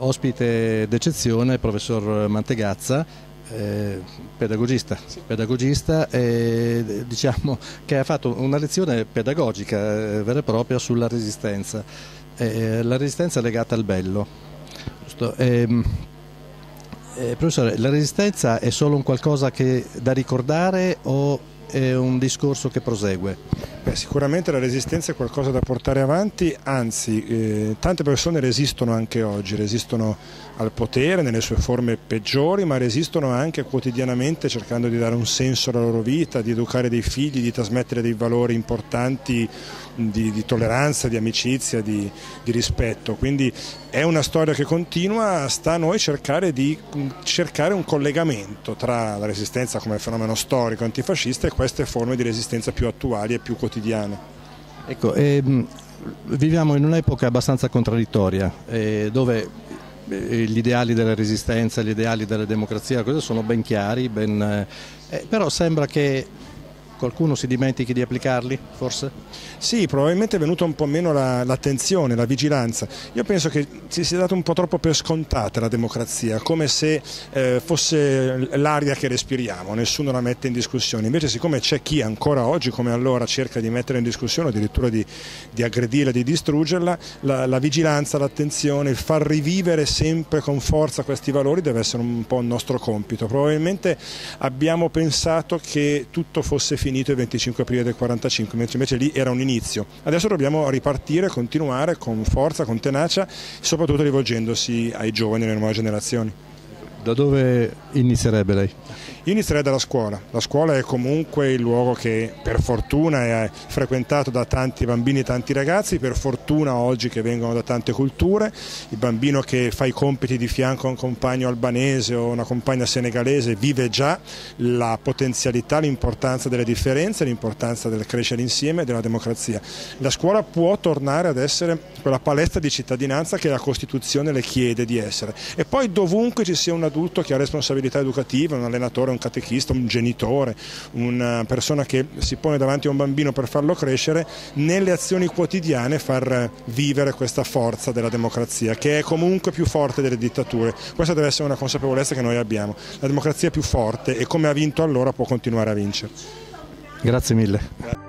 Ospite d'eccezione il professor Mantegazza, eh, pedagogista, pedagogista eh, diciamo, che ha fatto una lezione pedagogica eh, vera e propria sulla resistenza, eh, la resistenza legata al bello. Ehm, eh, professore, la resistenza è solo un qualcosa che, da ricordare o è un discorso che prosegue? Beh, sicuramente la resistenza è qualcosa da portare avanti, anzi eh, tante persone resistono anche oggi, resistono al potere nelle sue forme peggiori, ma resistono anche quotidianamente cercando di dare un senso alla loro vita, di educare dei figli, di trasmettere dei valori importanti di, di tolleranza, di amicizia, di, di, rispetto. Quindi è una storia che continua, sta a noi cercare di cercare un collegamento tra la resistenza come fenomeno storico antifascista e queste forme di resistenza più attuali e più quotidiane. Ecco, ehm, viviamo in un'epoca abbastanza contraddittoria eh, dove eh, gli ideali della resistenza, gli ideali della democrazia sono ben chiari, ben, eh, però sembra che Qualcuno si dimentichi di applicarli, forse? Sì, probabilmente è venuta un po' meno l'attenzione, la, la, vigilanza. Io penso che si sia dato un po' troppo per scontata la democrazia, come se eh, fosse l'aria che respiriamo, nessuno la mette in discussione. Invece siccome c'è chi ancora oggi come allora cerca di mettere in discussione, addirittura di, di aggredirla, di distruggerla, la, la vigilanza, l'attenzione, il far rivivere sempre con forza questi valori deve essere un po' il nostro compito. Probabilmente abbiamo pensato che tutto fosse finito finito il 25 aprile del 45, mentre invece lì era un inizio. Adesso dobbiamo ripartire, continuare con forza, con tenacia, soprattutto rivolgendosi ai giovani e alle nuove generazioni. Da dove inizierebbe lei? Inizierei dalla scuola. La scuola è comunque il luogo che per fortuna è frequentato da tanti bambini e tanti ragazzi, per fortuna oggi che vengono da tante culture, il bambino che fa i compiti di fianco a un compagno albanese o una compagna senegalese vive già la potenzialità, l'importanza delle differenze, l'importanza del crescere insieme e della democrazia. La scuola può tornare ad essere quella palestra di cittadinanza che la Costituzione le chiede di essere e poi dovunque ci sia un adulto che ha responsabilità educativa, un allenatore, un catechista, un genitore, una persona che si pone davanti a un bambino per farlo crescere, nelle azioni quotidiane far vivere questa forza della democrazia, che è comunque più forte delle dittature. Questa deve essere una consapevolezza che noi abbiamo. La democrazia è più forte e come ha vinto allora può continuare a vincere. Grazie mille.